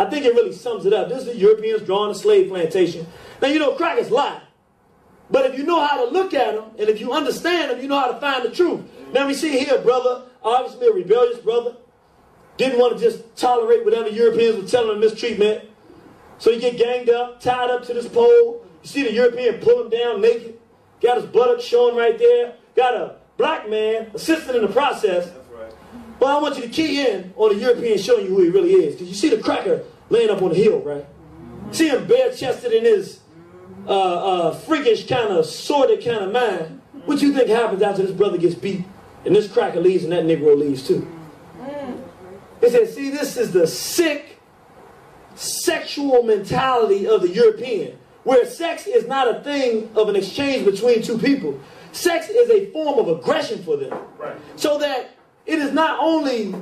I think it really sums it up. This is the Europeans drawing a slave plantation. Now, you know, crackers lie. But if you know how to look at them, and if you understand them, you know how to find the truth. Now we see here, brother, obviously a rebellious brother, didn't want to just tolerate whatever Europeans were telling him mistreatment. So he get ganged up, tied up to this pole. You see the European pull him down naked, got his buttocks showing right there, got a black man assisting in the process. But I want you to key in on the European showing you who he really is. Because you see the cracker laying up on the hill, right? See him bare chested in his uh, uh, freakish kind of sordid kind of mind. What you think happens after this brother gets beat and this cracker leaves and that Negro leaves too? He said, see, this is the sick sexual mentality of the European, where sex is not a thing of an exchange between two people. Sex is a form of aggression for them. Right. So that it is not only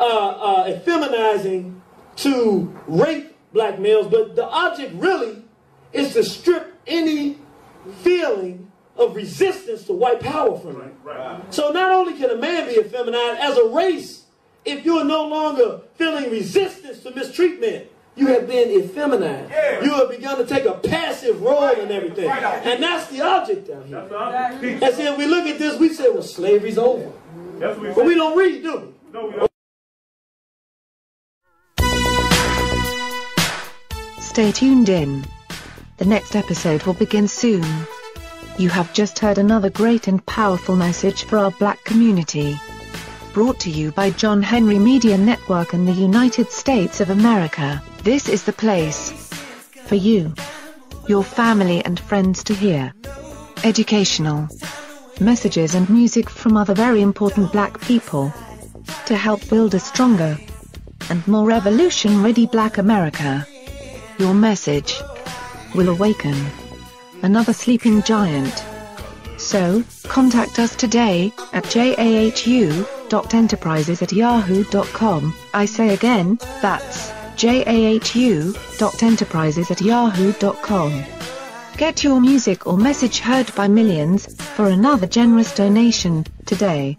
uh, uh, effeminizing to rape black males, but the object really is to strip any feeling of resistance to white power from you. Right. So not only can a man be effeminized, as a race, if you're no longer feeling resistance to mistreatment, you have been effeminized. Yeah. You have begun to take a passive role in everything. Right. And that's the object down here. That's And see, if we look at this, we say, well, slavery's over. That's what we But we don't read, do we? No, we don't. Stay tuned in. The next episode will begin soon. You have just heard another great and powerful message for our black community. Brought to you by John Henry Media Network and the United States of America. This is the place for you, your family and friends to hear. Educational messages and music from other very important black people to help build a stronger and more revolution ready black America. Your message will awaken another sleeping giant. So, contact us today at jahu.enterprises at yahoo.com. I say again, that's jahu.enterprises at yahoo.com. Get your music or message heard by millions for another generous donation today.